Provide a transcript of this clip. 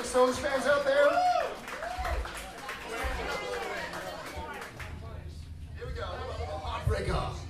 Rolling Stones fans out there? Here we go. Heartbreaker.